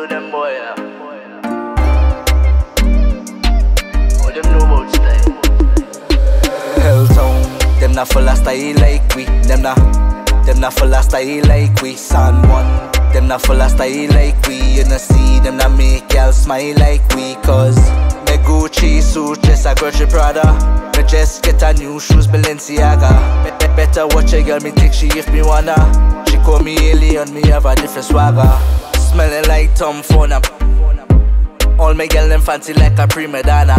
do them boy, yeah. Them know style? Full of style like we. Them not, them not full of style like we. San one, them not full of style like we. You know see them not make y'all smile like we. Cause me Gucci suit, just a Gucci Prada. Me just get a new shoes, Balenciaga. Be- be- better watch a girl, me take she if me wanna. She call me alien, me have a different swagger. Like Tom Fona. All my girl them fancy like a prima donna.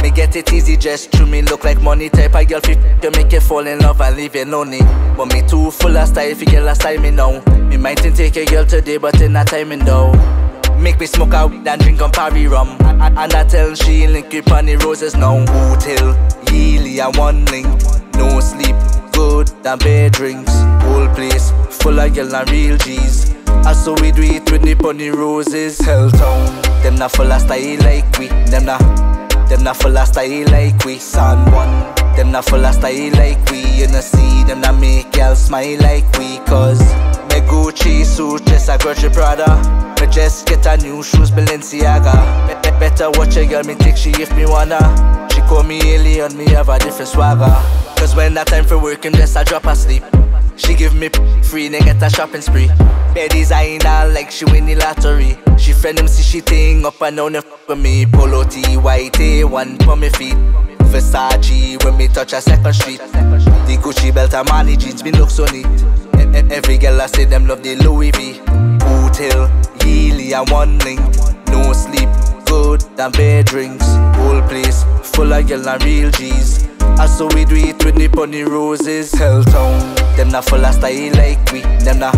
Me get it easy just to me look like money type of girl fit make you fall in love and leave you lonely. But me too full of style fi girl a style me now. Me mightn't take a girl today but in a timing though. Make me smoke out and drink on Paris rum. And and I tell she link up on the roses now. Hotel, Yili and one link. No sleep, good than bed drinks. Whole place full of girl and real G's. I saw we do it with the pony roses. Helltown, them not full of style like we. Them not, them not full of style like we. San one, them not full of style like we. You know see them not make y'all smile like we. Cause me Gucci suit just a Gucci Prada. Me just get a new shoes Balenciaga. Be- be- better watch a girl me take she if me wanna. She call me alien, me have a different swagger. Cause when that time for working, just I drop asleep. She give me free, get a shopping spree. Bed designer like she win the lottery. She friend them see she thing up and down the f with me. Polo T, white one for me feet. Versace when me touch a second street. The Gucci belt and Marley jeans, me look so neat. Every girl I say them love the Louis V. Hotel, Yili and one link. No sleep, good than bed drinks. Whole place full of girl and real G's. Saw we do it with the pony roses. Helltown, them not full of style like we. Them not,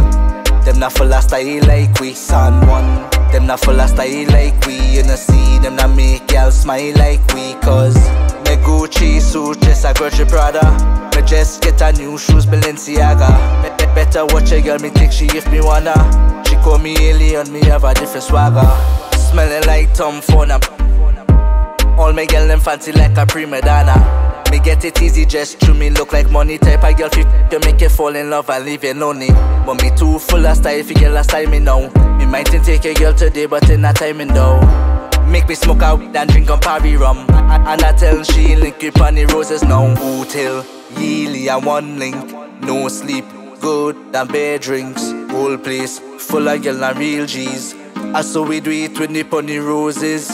them not full of style like we. San one, them not full of style like we. You know see them not make y'all smile like we. Cause me Gucci suit just a Gucci Prada. Me just get a new shoes Balenciaga. Be- be- better watch a girl me take she if me wanna. She call me alien, me have a different swagger. Smelling like Tom Fona. All my girl them fancy like a prima donna. Me get it easy just to me look like money type of girl fit to make you fall in love and leave you lonely. But me too full of style fi girl a style me now. Me mightn't take a girl today but in a timing though. Make me smoke out and drink on Paris rum. And I tell she link up on the roses now. Hotel, Yili and one link. No sleep, good than bed drinks. Whole place full of girl and real G's. Ah, I saw we do it with the pony roses.